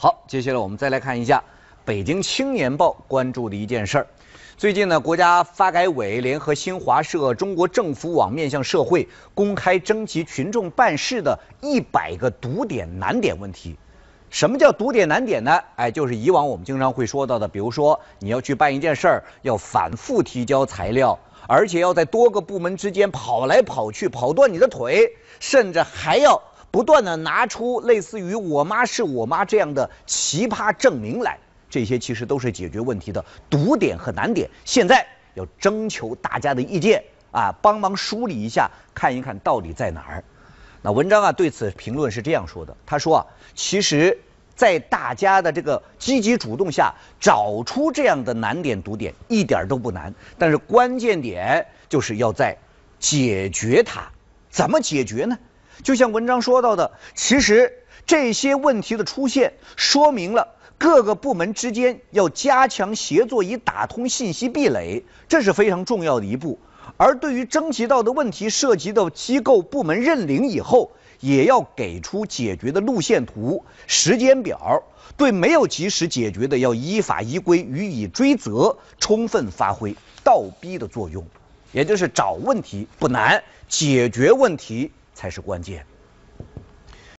好，接下来我们再来看一下《北京青年报》关注的一件事儿。最近呢，国家发改委联合新华社、中国政府网面向社会公开征集群众办事的一百个堵点难点问题。什么叫堵点难点呢？哎，就是以往我们经常会说到的，比如说你要去办一件事儿，要反复提交材料，而且要在多个部门之间跑来跑去，跑断你的腿，甚至还要不断的拿出类似于“我妈是我妈”这样的奇葩证明来。这些其实都是解决问题的堵点和难点。现在要征求大家的意见啊，帮忙梳理一下，看一看到底在哪儿。那文章啊对此评论是这样说的：他说啊，其实，在大家的这个积极主动下，找出这样的难点堵点一点都不难，但是关键点就是要在解决它。怎么解决呢？就像文章说到的，其实这些问题的出现，说明了各个部门之间要加强协作，以打通信息壁垒，这是非常重要的一步。而对于征集到的问题，涉及到机构部门认领以后，也要给出解决的路线图、时间表。对没有及时解决的，要依法依规予以追责，充分发挥倒逼的作用。也就是找问题不难，解决问题才是关键。